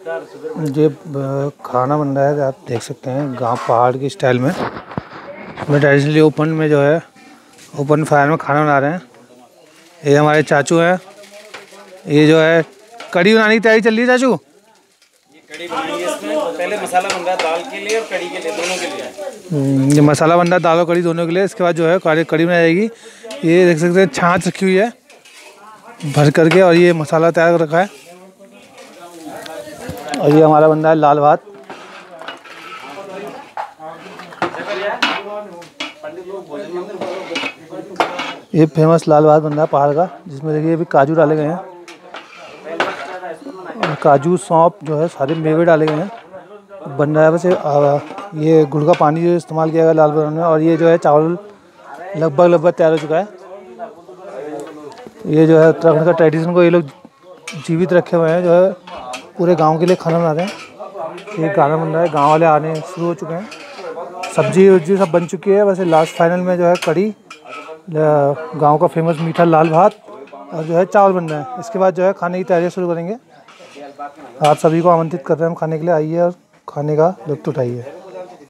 ये खाना बन रहा है आप देख सकते हैं गाँव पहाड़ की स्टाइल में। मैं ट्रेडिशनली ओपन में जो है ओपन फायर में खाना बना रहे हैं। ये हमारे चाचू हैं। ये जो है कड़ी बनाने की तैयारी चल रही है चाचू? ये कड़ी बनाएँगे इसमें। पहले मसाला बन रहा है दाल के लिए और कड़ी के लिए दोनों के लिए। हम्म, ये मसाला बन रहा है दाल और कड़ी दोनों के लिए। इसके बाद जो है कड़ी कड़ी बनाई जाएगी। ये देख सकते हैं छाछ रखी हुई है। भर करके और ये मसाला तैयार रखा है। और ये हमारा रहा है लाल भात। ये फ़ेमस लाल भात रहा है पहाड़ का, जिसमें देखिए अभी काजू डाले गए हैं। काजू सौंप जो है, सारे मेवे डाले गए हैं। बन रहा है वैसे ये गुड़ का पानी जो इस्तेमाल किया गया लाल बनाने में और ये जो है चावल लगभग लगभग तैयार हो चुका है। ये जो है उत्तराखंड का ट्रेडिशन को ये लोग जीवित रखे हुए हैं, जो है पूरे गाँव के लिए खाना बना रहे हैं। ये गाना बन रहा है, गाँव वाले आने शुरू हो चुके हैं। सब्ज़ी वब्जी सब बन चुकी है। वैसे लास्ट फाइनल में जो है कड़ी गाँव का फ़ेमस मीठा लाल भात और जो है चावल बन रहा है। इसके बाद जो है खाने की तैयारी शुरू करेंगे। आप सभी को आमंत्रित कर रहे हैं, हम खाने के लिए आइए और खाने का लुत्फ उठाइए।